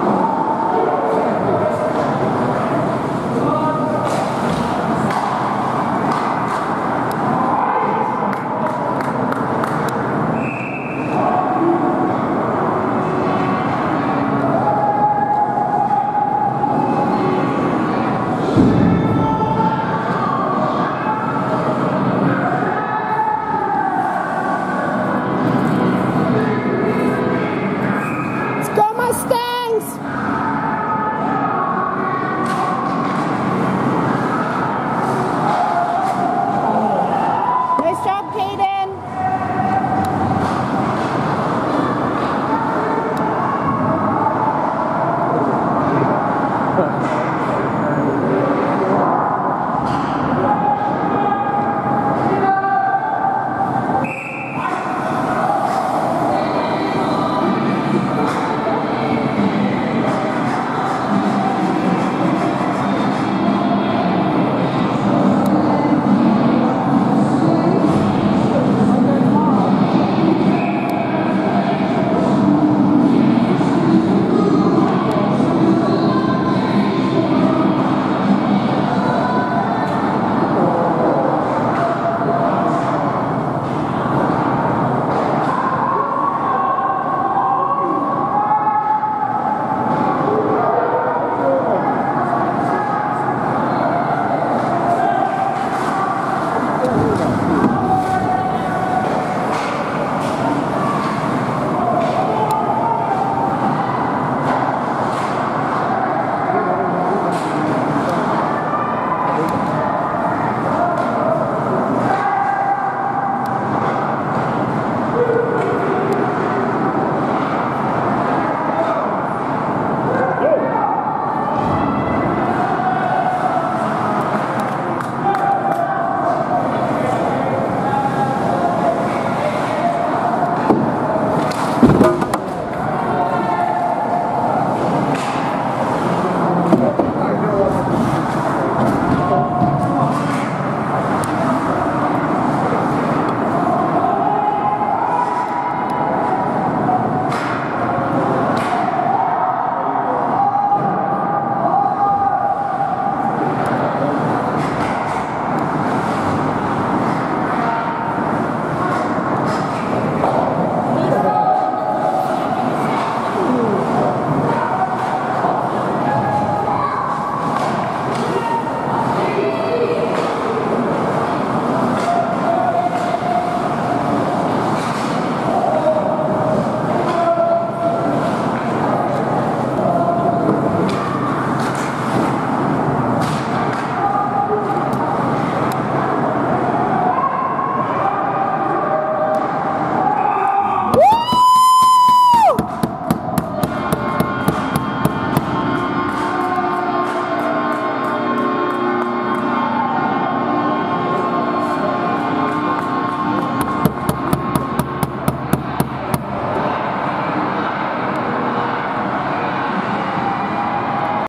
Wow.